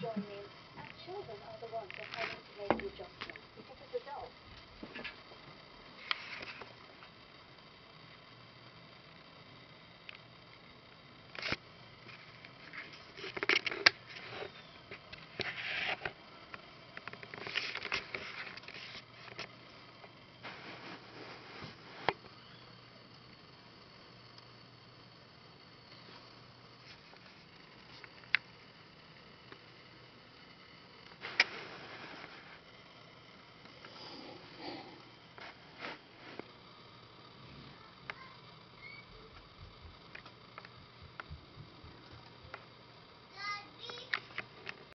join in, our children are the ones that help.